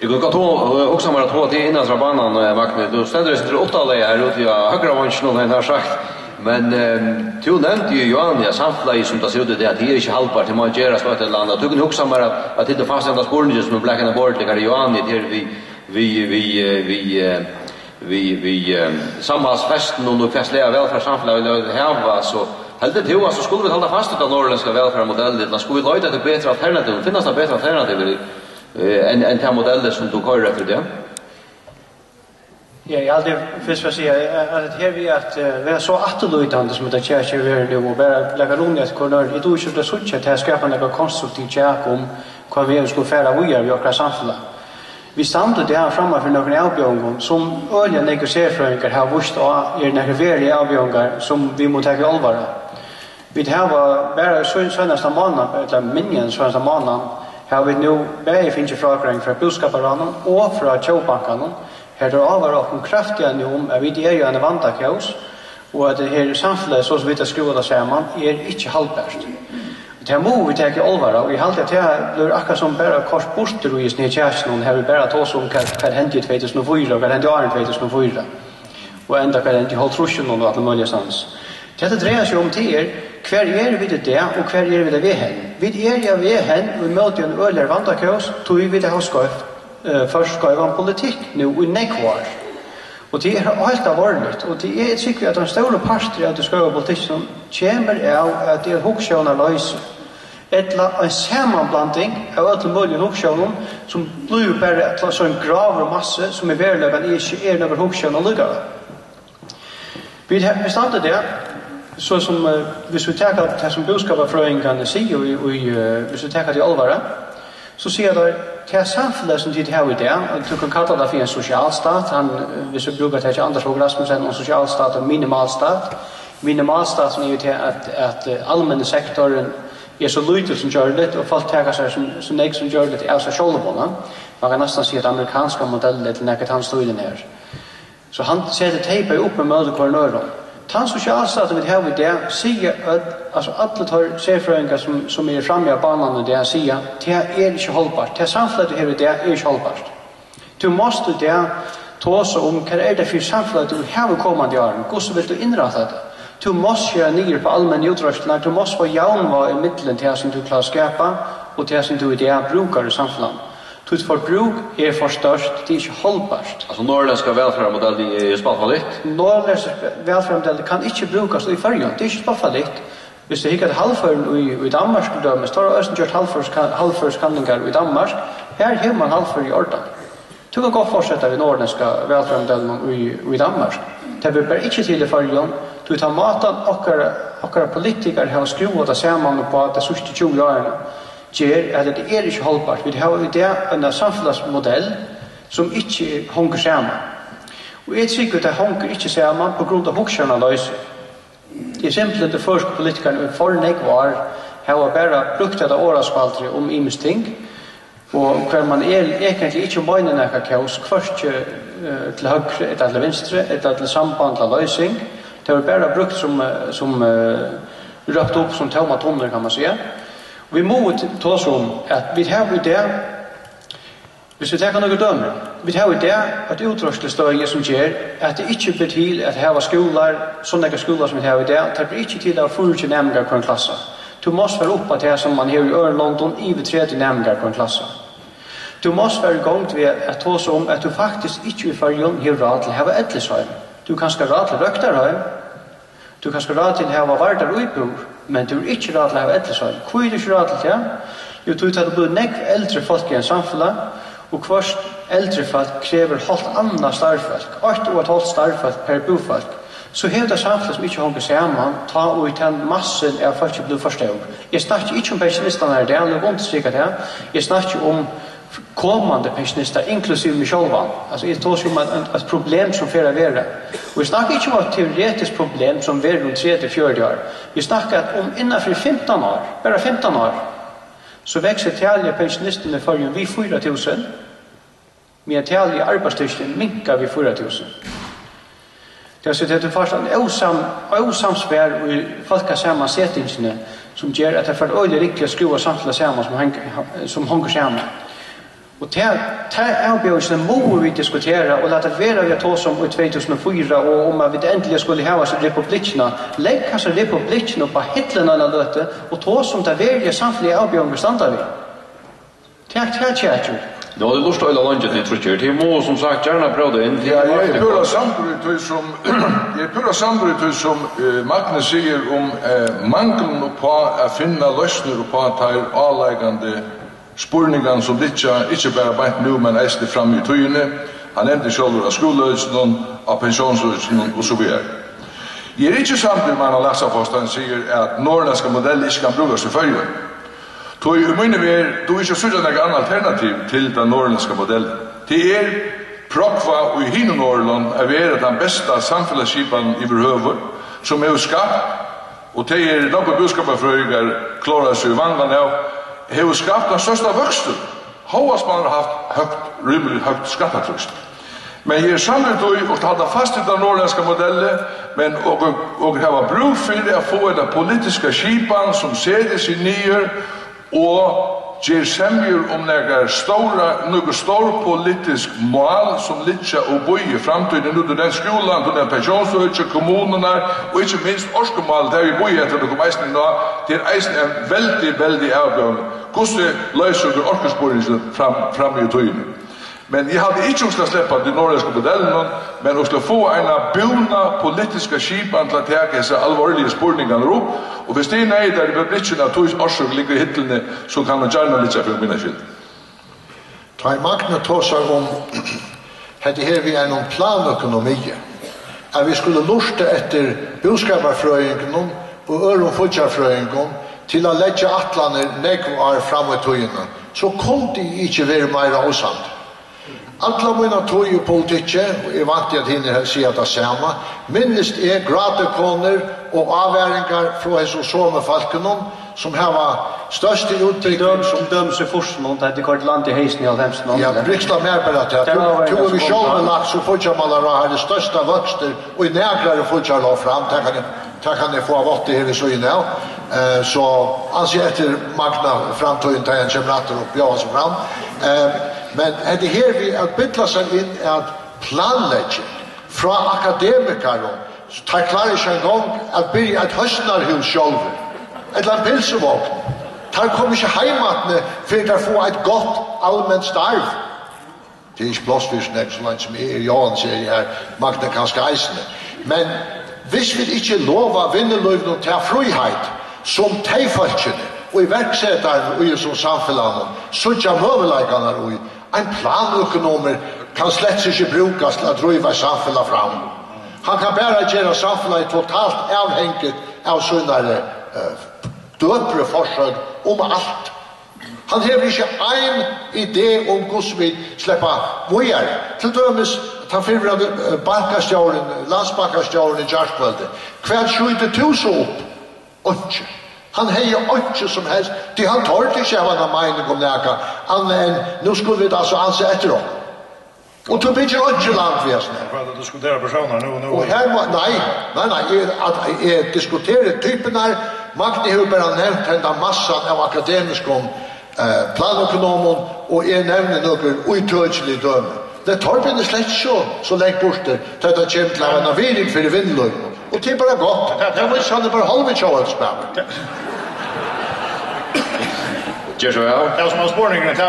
Jeg kan ta också med att hålla till innan rabanan och vakna. Då ställer det sig till åtta läge här ute i högra vanschen och den har sagt. Men du nämnde ju Johan, jag samtlade som det ser ut det att det är inte halvbart till man gör så ett det. Du kan också mer att det inte fast ända spåren just med blackarna bort lika Johan det här vi vi vi vi vi vi samhällsfesten och festliga välfärdssamhället och här så Heldur til så skulle vi holde fast ut av norrlenska velferðarmodellen, skulle vi leita til betra alternativ, finnast det betra alternativ eh en en ta modeller som du kör efter det. Ja, jag hade först för sig att det här vi att vi är så attelutande som det kärke vi är nu och bara lägga runt ett kornör. Det tror inte så att här skapa något konstruktivt kärke om vad vi ska färra vidare i våra samfällen. Vi stannar det här framme för några avbjörningar som öliga negosierfröingar har vurst och är några verliga avbjörningar som vi må ta i allvar. Vi har bara sådana månader, eller minjen sådana månader, har vi nu bäge finns ju frågring från og och från Her er over og och en kraftiga nu om at vi er jo en vantakaos og at det her samfunnet, så som vi tar skruva samman er inte halvbært. Det er må vi ta i allvar og jeg halte at det blir akkurat som bare kors borster og i snitt kjæresten og her vi bare tar oss om hva hva i 2004 og hva hendte i åren 2004 og enda hva hendte i holdt halvtrusjen og alle mulige stans. Dette dreier seg om tider Hver er vi det der, og hver er vi det vi hen? Vi er ja vi hen, og vi møter en øyler vandakøs, tog vi det har skøyft, uh, først skøyft en politikk, nu i nekvar. Og det er alt av ordentlig, og det er sikkert at den store parter av det skøyft politikken kommer av at det er hoksjøna løse. Etla en samanblanding av alle mulige hoksjøna, som blir bare etla sånn graver masse, som i verløven ikke er noen hoksjøna lukkare. Vi har det, så som uh, hvis vi tar det som budskapet fra en boskaparfrøyngene si, og, og uh, hvis vi tar det i alvare, så sier det til samfunnet som tid har i det, og du kan kalla det for en sosialstat, han, hvis vi bruker det til Anders Håg Rasmussen, en sosialstat og minimalstat, minimalstat som er jo til at, at uh, allmenne sektoren er så lite som gjør det, og folk tar seg som, som nek som gjør det er seg selv. Man kan nesten si at amerikanska modeller til nekket hans støyden her. Så han ser det teipet opp med møte koronøren, Tan socialstaten vi har i det, sier at altså, alle tar sefrøyngar som, som er framme av banan og det, sier det er ikke holdbart, det samfunnet her i det er ikke holdbart. Du måste det tåsa om hva er det for samfunnet du har kommande åren, hvordan vil du innrata det? Du måste gjøre nye på allmenn utrøstene, du måste få jaunva i middelen til det som du klarer skapa, og til det som du i det brukar i samfunnet. Tutt forbruk er for størst, det er ikke holdbart. Altså norrländska velferdmodell er spalfalit? Norrländska velferdmodell kan ikke brukes i fyrja, det er ikke spalfalit. Hvis du hikker halvføren i, i Danmark, då, men står det østen gjort halvførskanninger i Danmark, her har man halvfør i ordan. Du kan godt fortsette ved norrländska velferdmodellen i, i Danmark. Det blir bare ikke til i fyrja, du tar maten okkara, okkara politikere har skruet det sammen på at det sørste 20 årene ger at det er ikke holdbart. Vi har i det en samfunnsmodell som ikke honker sammen. Og jeg tror at det honker ikke sammen på grunn av hoksjerne løse. Det er simpelthen det første politikerne i nek var har bare brukt av årespaltere om imes ting, og hver man er egentlig ikke møyne noe kaos, kvørst til høyre, et eller venstre, et eller samband til løsning. Det var bare brukt som, som uh, røpt opp som tøyma tomner, kan man sige. Vi må ta oss om at vi har i det, hvis vi tar noen dømme, vi har i det at utrøstelstøyene som gjør at det ikke blir til at her var skoler, sånne skoler som vi har i det, det blir ikke til at få ikke nærmere på en klasse. Du må være oppe til det som man har i Ørlandon, i ved tredje nærmere på en klasse. Du må være i gang til at ta oss om at du faktisk ikke i fargen har rad til å ha etlesheim. Du kan skal rad til røkterheim, du kan skal rad til å ha vardar utbord, Men du er ikke råd til å ha eldresorg. Hvor er du ikke råd til det? Jo, du tar det nekv eldre folk i en samfunn, og hvert eldre folk krever holdt anna starfolk, 8 og et holdt starfolk per bofolk. Så hevda samfunnet som ikke hongar saman, ta og i den massen er folk som blir forstånd. Jeg snakker ikke om pensjonistene her, det er noe understryker det. Jeg snakker om kommande pensionister, inklusive mig själva. Alltså det tar sig om ett, problem som flera vera. Och vi snackar inte om ett teoretiskt problem som vi runt 3-4 år. Vi snackar om innanför 15 år, bara 15 år, så växer tälja pensionisterna i förrjun vid 4 000, medan tälja arbetsstyrken minkar vid 4 000. Det har sett att det först en osam, osamspär och folka sammansättningarna som gör att det för öjligt riktigt skruva samtliga samman som hänger samman. Och det er avbjørelsen må vi diskutere, og lade vera vi ta som i 2004 og om man endelig skulle ha oss republikkene. Legg kanske republikkene på hitlene alla løte, og ta som det verkliga samtliga avbjörelsen standa vi. Tack, tack, tack. Ja, det lust alla landet ni tror det må som sagt gärna det in. Ja, jag är pura sambrut som jag är pura sambrut som Magnus säger om mangeln på att finna lösningar på att ta avläggande spurningan som ditja, ikkje berre beint nu, men eisne fram i tøyene. Han nevnte sjálfur av skoløysen, av pensjonsløysen og så videre. Jeg er ikkje samtidig med han av lesaforskaren sier at norrländska modell ikkje kan brukast i fyrre. Tøy i munne er, du er ikke sørre nek annen alternativ til den norrländska modellen. Det er prokva og i hinn Norrland er vi er den beste samfellesskipan i vår som er skapt, og det er nokke budskapet for budskapafrøygar klarer seg i vangan av, hefur skapt den størsta vöxtu. man har haft högt, rymlig högt skattatryggst. Men jeg er sannlig tog og tala fast i den norrländska modellen, men og, og hava brug fyrir at få en politiska skipan som ser i nyer og ger semjur om nekar stora, nekar stor politisk mål som litja og boi i framtiden nu den skolan, nu den pensjonsøytja, kommunerna og ikkje minst orskemål der vi boi etter det kom eisen nå, det er eisen en veldig, veldig avgjørende Gosse løser du orkersporingen fram, fram i tøyene. Men jeg hadde ikke skal slippe den nordiske modellen, men hun skulle få en bjona politiske skipen til å ta disse alvorlige spørningene opp, og hvis det er nei der i beblikken at tog årsøk ligger i hittelene, så kan man gjerne litt seg for minne skyld. Ta i makna seg om hette her vi er noen planøkonomi, at vi skulle lusta etter boskaparfrøyngen og øron futjarfrøyngen, til å legge atlaner nekv år fram i togene, så kom de ikke være mer avsamt. Alla mina tog i politikke, og jeg vant til at henne sier det samme, minnest er gradekoner og avværingar fra hans og sånne falkene, som har var største uttrykning. Som døms i forsen, og det er kvart land i heisen i alhemsen. Ja, Brikstad mer på dette. at to vi sjålne lagt, så fortsatt man har det største vokster, og i nærklare fortsatt la fram, det kan jeg få av åtte her i søgne, Eh så alltså efter Magna framtiden tar en chimnatter upp jag som fram. Eh men det här vi att bitla sig in att planlägga från akademiker så tar klara sig en gång att bli ett höstnarhus själv. Ett land pilsevåg. Tar kommer sig heimatne för att få ett gott allmänt starv. Det är inte plås för sin excellens som är Jan säger här, Magna kanske eisne. Men hvis vi ikke lova vinnerløyvene til frihet, som teifolkene og i verksetaren og i som samfellene, suttja møveleikane og i ein planøkonomer kan slett ikke brukes til å drive samfellet fram. Han kan bare gjøre samfellet totalt avhengig av sunnare uh, døpre forsøk om alt. Han hever ikke ein idé om hvordan vi slipper mojer. Til dømes, ta fyrre bankastjåren, landsbankastjåren i Jarskvælde. Hver 20 000 opp Åndsje. Han hei åndsje som helst, De han tar til seg hva han mener om næka, annet enn, nå skulle vi da så anse etter om. Og du bygger ikke land vi er sånn. er det du diskuterer personer nå, nå. Og her må, nei, nei, nei, jeg, at jeg diskuterer typen her, Magni har bare nevnt henne massan av akademisk om eh, planøkonomen, og jeg nevner noen utøyselige døme. Det tar vi slett så, så legg bort det, til at det kommer til å ha en avviring for vindløyene. Og det er bare godt. Det er ikke, han er bare halve kjølelsmann. Gjør så vel? Ja, var som var spårningen. Det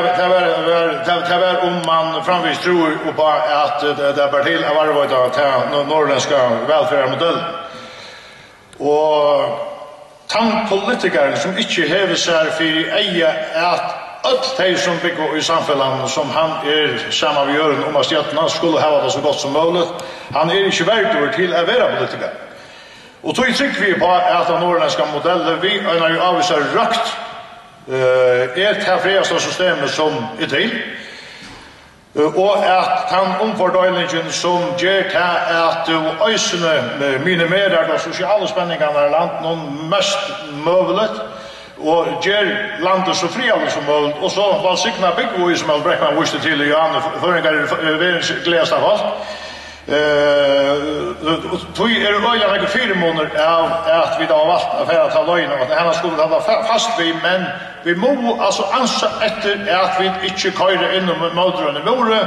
er om man framvis tror på at det er bare til å være vårt av norrländska velferdmodellen. Og tann politikaren som ikke hever seg for eie at alt de som bygger i samfunnet som han er sammen med Jørgen om at stjøttene skulle hava det så godt som mulig. Han er ikke verdt over til å være politiker. Og tog trygg vi på at den norrländska modellen, vi øyner jo avvisa røkt uh, er til friaste systemet som er til, uh, og at den omfordøylingen som gjør til at du øysene minimerer de sosiale spenningene i landet noen mest møvelet, og gjør landet så fri alle som mulig, og så var sikna byggvåg som Albrecht viste til i Johan, før en gang i verens gledest av alt, Eh, tog er øyla vekk fire måneder av at vi da har valgt å fære til løgn, og at henne skulle ta fast vi, men vi må altså ansa etter at vi ikke køyre innom mødrene våre,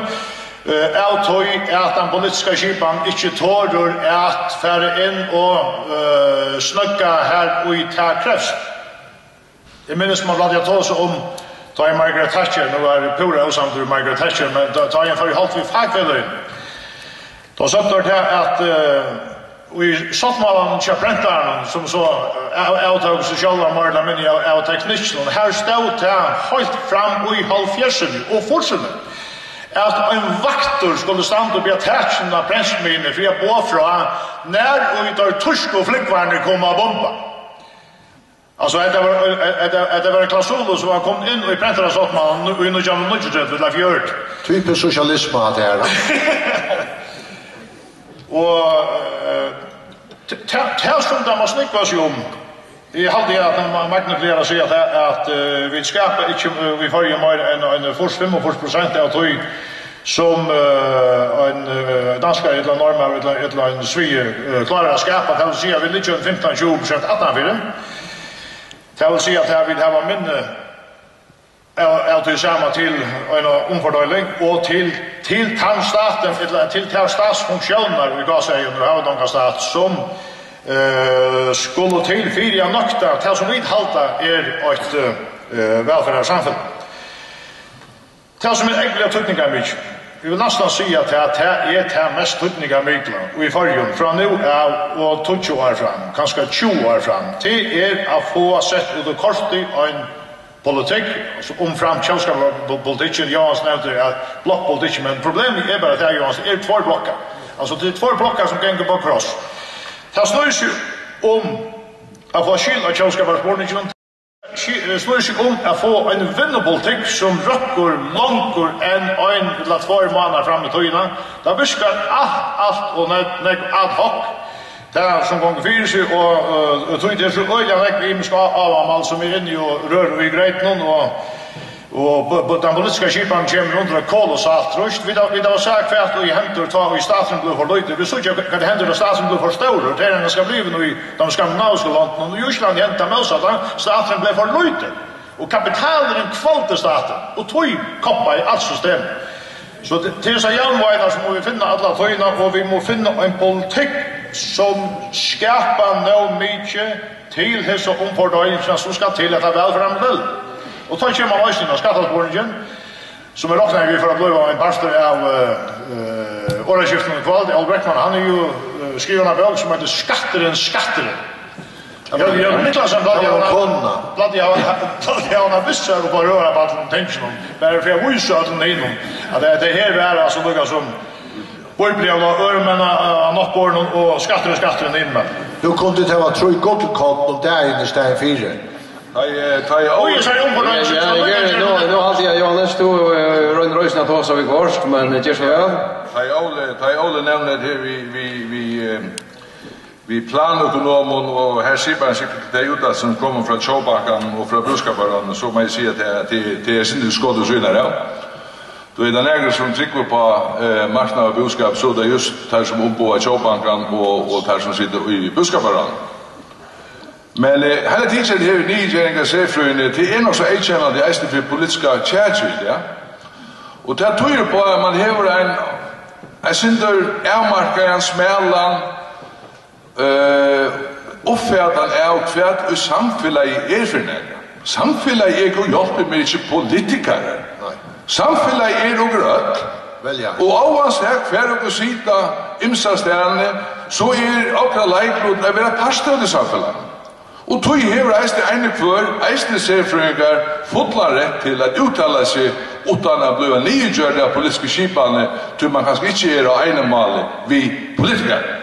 eh av tog at den politiska kipan ikke tårer at fære inn og uh, snøkka her og i ta kreft. Jeg minnes man blant jeg tås om ta i Margaret Thatcher, nå er det pura og samtidig Margaret Thatcher, men ta i en for i halvt vi fagfelløyne. Då sa det här att Och i Sottmalan kör brentaren som så avtog sig själva Marla Minni av och här stod det helt fram og i halvfjärsen och fortsatt. att en vaktor skulle stanna och bli attachin av brensmine för jeg bå från när vi tar tusk och flikkvarne kommer att bomba. Alltså det var, det var Klasolo som var kom inn i brentaren av Sottmalan og i Nujam Nujam Nujam Nujam Nujam Nujam Nujam Nujam Nujam Nujam Nujam Nujam Og til som det må snikva seg om, Jeg halde at man flere å si at, at uh, vi skapar ikke, uh, vi fyrir mer enn en 45 prosent av tog som uh, en uh, danskar eller norma eller, eller en svige uh, klarar å skapa, det vil si at vi ligger 15-20% 18 fyrir. Det vil si at jeg vil ha minne er til samme til en omfordøyling og til til tannstaten, eller til til statsfunksjoner vi gav seg under havdonga stat som eh, skulle til fire av nøkta til som vi halta er et eh, velferdssamfunn. Til som er egentlig tøtninga mye. Vi vil nesten si at det er det mest tøtninga mye og i forrige fra nu er og 20 år fram, kanskje 20 år fram, til er å få sett ut og kort i en politik, alltså om tjänska politiken, jag har snävt det att blockpolitik, men problemet är bara att det är, är två blockar. Alltså det är två blockar som gänger på kross. Det snörs ju om att få skyld av kjølskapsborningen, snörs sig om att få en vinnerpolitik som röcker långkor än en eller två månader fram i tøyna. Det viskar allt, allt och nek ad hoc Det som gong fyrir seg, og jeg tror det er så øyla vekk vi imenska avamal som er inne og rör vi greit noen, og og den politiska kipan kommer under kolossalt rust. Vi da var sagt hvert at i hendur ta og i staten blir for løyde. Vi sykja hva det hendur da staten blir for stål, det er enn skal bli i de skandinaviske landene, og i Island henta med oss at staten blir for løyde. Og kapitalen er en kvalte staten, og tog koppa i alt systemet. Så til seg jernveinar så må vi finna alla tøyna, og vi må finna en politikk som skapar nå mykje til hese omfordøyelsen som skal til etter det velfremdel. Og ta kjemmer løsning av skattasborningen, som er råkna vi for å blive en pastor av uh, åreskiften i kvall, Al Breckmann, han er jo uh, skriven av bøk som heter Skatteren, Skatteren. Jag jag Niklas han bad jag kunna. Bad jag bad jag han visste jag på röra på att tänka någon. Bara för jag visste att det är någon. Att det här är alltså något som Borgbrev og ørmene av nokkåren og skatter og skatter inn med. Du kom til å ha tro i gottelkalt om det er i stedet fire. Oj, jag säger om på den. Ja, det nu nu har jag Johannes då runt rösna på så vi korst men det är så väl. Hej Ole, hej Ole nevner det vi vi vi vi planøkonomen og her sier man herr Sibern sekretær som kommer fra Tjåbakken og fra Bruskaparen, så må jeg si at det, det, er sinne skåd og syner, ja. Då är det några som trycker på eh, marknad och budskap så det är just där som uppbåar tjåbankan och, och där som sitter i budskaparan. Men eh, hela tiden här i nygeringen ser fröjen till en och så erkännande det är för politiska tjärkvill, ja. Och det tror jag på att man hever en en synder ärmarkar, en smälan eh, uppfärdan är och kvärt ur samfället i er för nära. er är och hjälper mig inte politikare. Nej. Samfellet er og grøtt, Velja. Og avans her hver og sita imsa stjerne, så er okra leiklod å være parstøyde samfellet. Og tog hever eiste ene kvør, eiste serfrøyngar, fotla rett til at uttala seg utan a bliva av politiske skipane, til man kanskje ikke er av ene male vi politikere.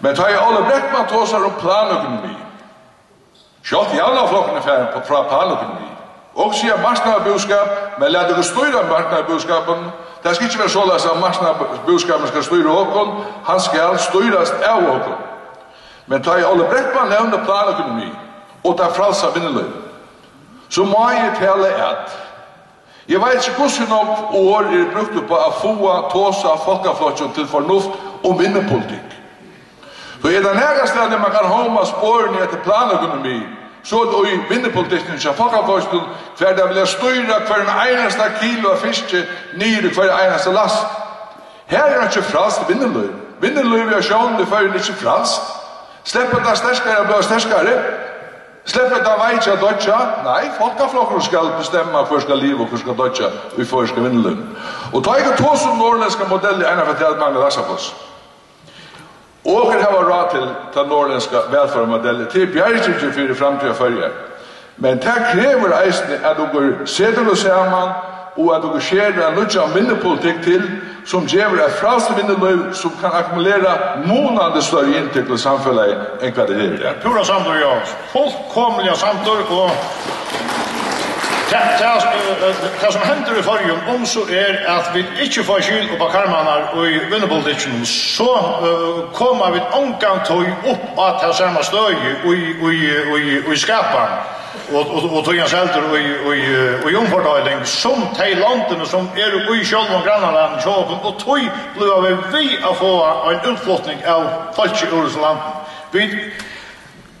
Men tar jeg alle Breckman tåsar om planøkonomi. Sjått jævla flokkene fra planøkonomi. Og sier marknadsbudskap, men lær dere styre marknadsbudskapen. Det skal ikke være såleis at marknadsbudskapen skal styre okkum, han skal styres av okkum. Men ta i alle brettmann nevne planøkonomi, og ta fralsa vinneløy. Så må jeg tale at, jeg vet ikke hvordan nok år er brukt på å få tåsa folkeflotjen til fornuft og vinnepolitikk. Så er det nærmest man kan homa spårene etter planøkonomi, Så er det i vinnepolitikken så fuck av kosten för där vill jag styra för en eneste kilo av fisk ner för en enasta last. Här är det inte frast vindelöv. Vindelöv är sjön det för inte frast. Släpp det sterskere blir starkare. Släpp det vajtja dotcha. Nej, folkaflokken skal bestemme hvor skal liv og hvor skal dødja Vi får ska vindelöv. Og ta ikke to som norrländska modeller ena för at man läsa på oss. Og kan hava råd til ta norrländska velfærmodellen til bjergtrykje fyrir framtida fyrir. Men det krever eisne at du går setel og saman og at du går skjer en nødja minnepolitikk til som gjever et frasle minneløy som kan akkumulera månande større inntekter i samfunnet enn hva det er. Pura samtur, ja. Fullkomliga samtur og Det som hender i forrige om så er at vi ikke får skyld på av karmanar og i vinnepolitikken, så kommer vi omgang tog opp av det samme støy og i skaparen og og og tog han skelter og og og jungfortøyling som tei landene som er i sjølv og grannaland sjølv og tøy blua vi vi å få ein utflotning av falske i Vi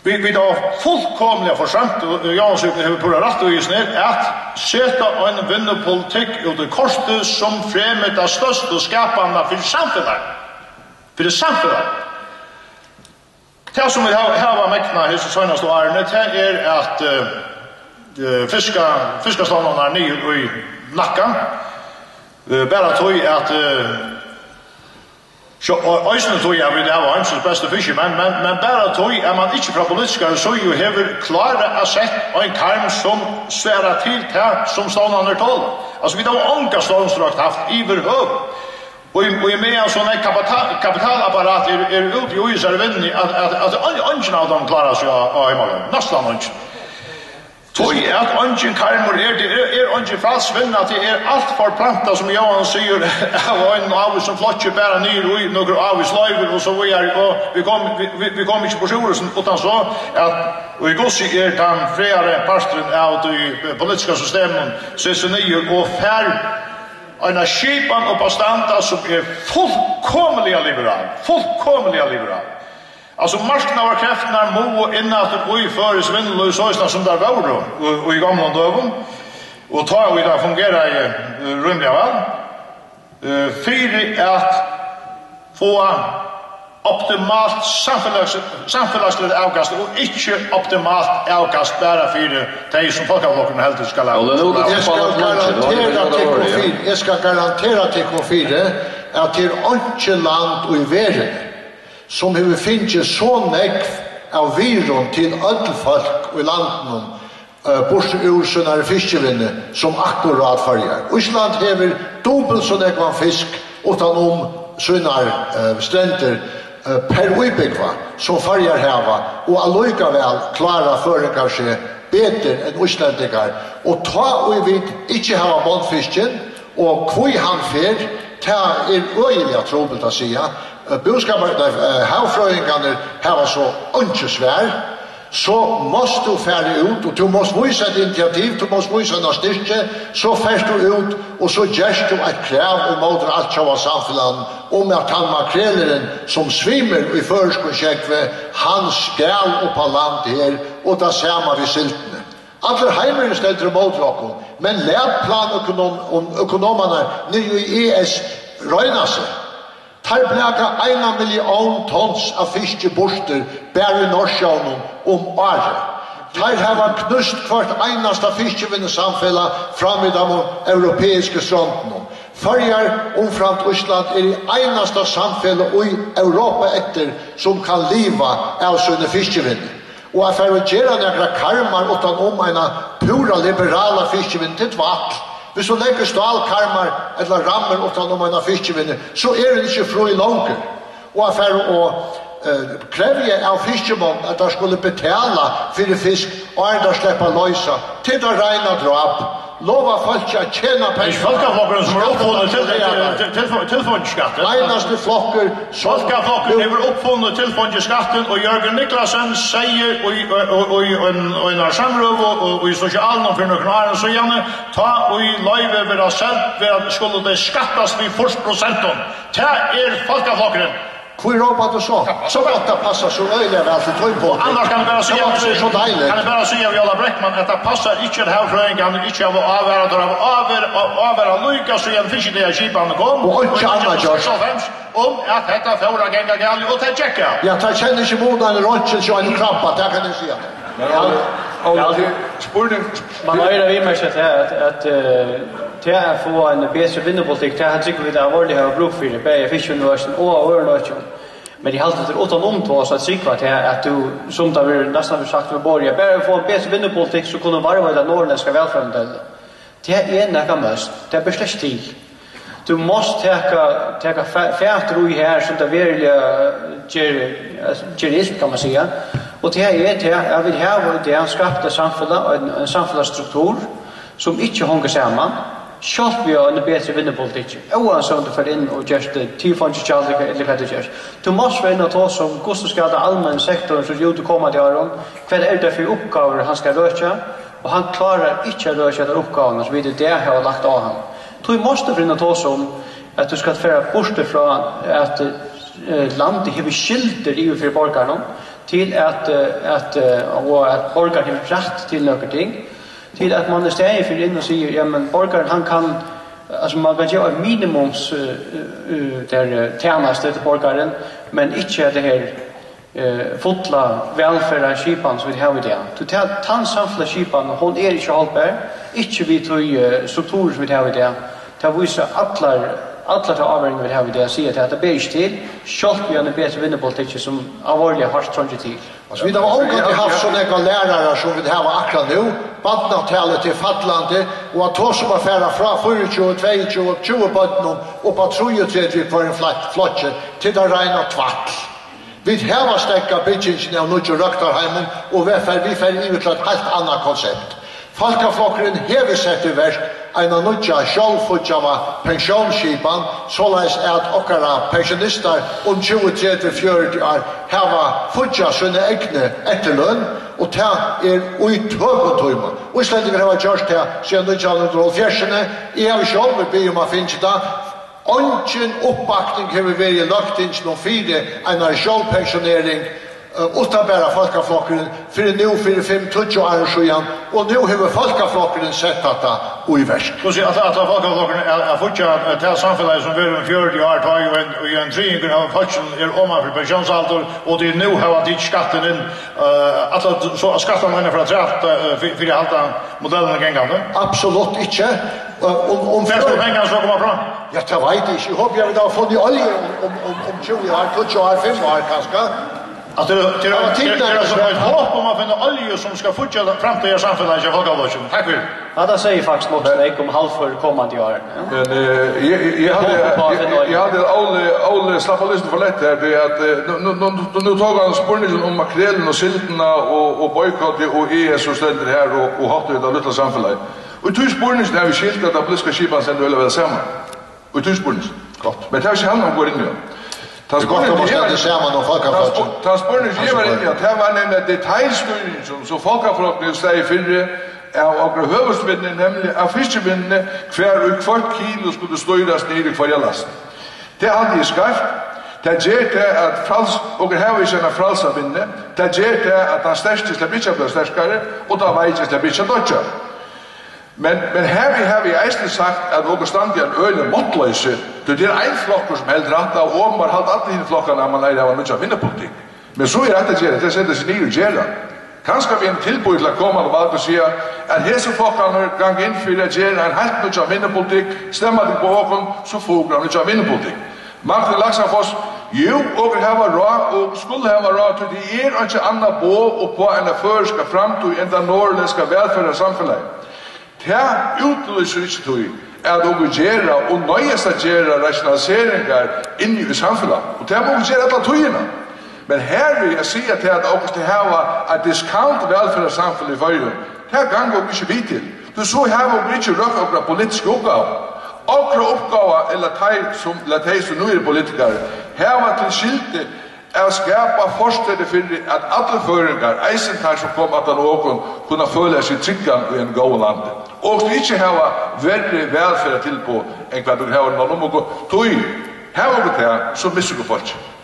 Vi vi då fullkomliga försant och jag söker hur på rätt och just ner att sätta en vinnerpolitik och det kostar som främmer det största skapande för samhället. För det samhället. Det som vi har här mäkna hur så såna står är det är att eh fiska fiskastavarna ner i Nacka. Eh bara tog att Så øysene tog jeg vil ha var beste fiske, men, men, men bare tog er man ikke fra politiskere så jo hever klare å sett en karm som sværa til til som stående tål. Altså vi har var ånka ståndstrakt haft i høv. Og i, og i med en sånn kapital, kapitalapparat er, er ute i øyser vinnig at, at, at, at ungen av dem klarer seg av i morgen. Nesten ungen. Tog er at ungen karmur er, det er, er ongen fralsvinna, det er alt for planta som Johan sier, av en av som flotje bæra nyr ui, nokre av oss løyver, og så vi er, og vi kom, vi, vi kom ikke på sjorusen, utan så, at og i gossi er den freare parstren av det politiska systemen, sesonier og fær, en skipan og pastanta som er fullkomliga liberal, fullkomliga liberal. Alltså marskna var kräfterna må och innan i før i svindel og i sådana som der var og i gamle døven. Og ta og i det fungerar ju rymliga Uh, för at få optimalt samfélagsligt avkast og ikke optimalt avkast bare for de som folk av folkeavlokken helt skal lage. Jeg skal garantera til K4 jeg skal garantera til K4 at det er ikke land og i verden som hefur finnst så nekv av virun til öll folk i landen uh, bort ur sånne fiskevinne som akkurat farger. Ísland hefur dobbelt så nekva fisk utanom sånne uh, strender uh, per uibigva som farger heva og alloikavel klara føringar seg beter enn Íslandikar. Og ta og vi ikkje hava bondfisken, og kvoi han fer, ta er øyelig at trobelt å sija, Boskapar, havfrøyingarnir hava så ønske svær, så måst du fære ut, og du måst vise et initiativ, du måst vise en styrke, så færs du ut, og så gjerst du et krav og måter alt sjava samfunnet om at han makreleren som svimmer i førskonsjekve, han skal opp av land her, og da ser man vi siltene. Allir heimeren stelter mot rokken, men lær plan økonom, økonomerne nye i ES røyna. Tar blæka eina million tons av fiske borster bæri norsjånen om året. Tar hava knust kvart einasta fiskevinne samfella fram i dem europeiske stranden. Førjar omframt Ísland er i einasta samfella i Europa etter som kan liva av sunne fiskevinne. Og jeg fer å gjøre nekra karmar utan om eina pura liberala fiskevinn til tvall Hvis du legger stålkarmar eller rammer utan om en fiskevinner, så er det ikke fru i langer. Og affær og eh, kreve av fiskemond at de skulle betale fyrir fisk og er de sleppa løysa til det reina drap lova folk att tjäna pengar. Det är folkaflocken som har uppfunnit tillfångsskatten. Einaste flokker som... Folkaflocken har uppfunnit tillfångsskatten och Jörgen Niklasen säger i en samröv och i socialen för några år så gärna ta och i live vara sällt för skulle det skattas vid 1 procenten. Det är folkaflocken. Hvor råpa du så? Så gott det passar så öjliga väl du tog på. Annars kan det bara säga att det är så dejligt. Kan det bara säga vi alla Bräckman att det passar inte det här fröjen kan inte jag vara avvärd och avvärd lycka så jag fick det jag kipan kom. Och inte annat gör så hemskt om att detta förra gänga gal och ta checka. Ja, ta känner inte mot en rotchen så en krampa. Det kan ni se. Ja, alltså spurning man är det vi mest att att til å få en bedre vinnerpolitikk, det å trykke vi det alvorlig har bruk for det, bare Fiskuniversen og Ørenøkken. Men de halte til åttan omtås at sikva til at du, som det vi nesten har sagt med Borja, bare få en bedre vinnerpolitikk så kunne varva i den norrländska velfremdelen. Det er nekka mest, det er beslest til. Du måst teka, teka fætru i her som det virkelig gjør ilt, kan man sige. Og det er det, jeg vil heve det, skapte skapta en, en samfunnsstruktur som ikke honger sammen, Sjalt vi har en bedre vinnerpolitikk. Oa som du fer inn og gjørst det, tifansk kjallika eller hva du gjørst. Du måst være inn og ta som hvordan skal det allmenn sektoren som jo du kommer til Aron, hva er det for oppgaver han skal røkja, og han klarar ikkje å røkja de oppgavene som vi det der har lagt av han. Du måste være inn og ta som at du skal færa bort fra at landet hever skilder i for borgarna til at, at, at, at borgarna hever rett til noen ting, til at man er stedet for inn og sier, ja, men borgaren, han kan, altså man kan gjøre minimums uh, uh, der tjeneste til borgaren, men ikke det her eh fotla välfärda kipan som vi har i det. Du tar tann samfla kipan, och hon är inte hållbar. Inte vi tror strukturer som vi har i det. Ta viser alla alla ta avring vi har vi det. Se att det bäst till. skott vi en bättre vinnerpolitik som avvarliga har struntit till. Alltså vi har också haft såna här lärare som vi har akkurat nu. Badnavtalet till fattlande och att ta som affärer från 22 22 och 20 botten och på 33 för en flotche till det regna tvatt. Vi har stäcka byggingen av Nudjo Röktarheimen och vi får vi får ju ett helt annat koncept. Falkaflokkeren hever sett i verk ein av nudja sjálfutjava pensjonskipan, såleis at okkara pensjonistar om 20-30-40 år hava futja sunne egne etterlønn, og ta er ui tøventøyma. Og i stedet vi hava kjørst her, siden 1970-ene, jeg har sjálf vi om a finnst da, Ongen oppbakning hever veri lagt inn som fire enn er sjálfpensjonering, utan bara folkaflokkeren för nu för fem tutsch år sedan och nu har folkaflokkeren sett detta och i värst. Så så att att folkaflokkeren är är fortsatt att ta samhället som vill en 40 år tag och en triangeln av folken er om för pensionsalter och det nu har att skatten in att så skatten menar för att träfft för att hålla modellen igen gång. Absolut inte. Om om första pengar så kommer fram. Jag tar vet inte. Jag hoppas jag vill ha fått i olja om om om 20 år, 20 år, 5 år kanske. Att det det har tänkt där så ett hopp om att finna olja som ska fortsätta fram till samhället i vågar. Tack för. Ja, det säger faktiskt mot en ekom halv för kommande år. Men eh jag hade jag hade Ole Ole slappa lyssna för lätt här det att nu nu nu tog han spurningen om makrelen och sylterna och och bojkott och ES så ständer här och och hatt det lilla samhället. Och tur spurningen där vi skilt att det ska skipas ändå eller väl samma. Och tur spurningen. Gott. Men det har ju han går in med. Tas gott om måste det ser man då folk har fått. Tas borde ju vara inte att här var nämligen detaljstyrning som så folk har fått det säger för er okra høvesvinni, nemlig av fiskevinni, hver og hvert kilo skulle støyrast nere hver jeg last. Det hadde jeg skarft, det gjør det at frals, okra heva ikke enn fralsa vinni, det gjør det at han største slipper ikke blir størskare, og da veit ikke slipper ikke dodja. Men, men her vi har vi eisen sagt at våre standi er en øyne. Det er ein flokkur som held rata, og om man haldt alltid hinn flokkar når man er av nødja vinnerpolitik. Men så er dette gjerra, det sender seg nye gjerra. Kanskje vi en tilbud til å komme av valda og sier at hese flokkarne gang inn fyrir at gjerra en halvt nødja vinnerpolitik, stemmer til på håkon, så får han nødja vinnerpolitik. Martin Laksafoss, jo, og hava rå, og skulle hava rå, til det er ikke anna bo og på enn føreska framtid enn den norrlenska velferdarsamfunnet. Det utløser ikke tog at å gjøre og nøyest å gjøre rationaliseringer inni i samfunnet. Og det må vi gjøre alle togene. Men her vil jeg si at det er også til hava at diskant velferdssamfunnet i Føyre. Det er gang og ikke vidt til. Du så her om vi ikke røkker okra politiske oppgaver. Okra oppgaver eller teg som, eller teg som nu er politikere. Her var til skilte er skapa forstede for at alle føringar, eisen tar som kom at han åkon, kunne føle seg tryggan i en god land. Og du ikke hava verre velferd til på enn hva du hava noen om å gå. Tøy, hava vi det, så misser du folk.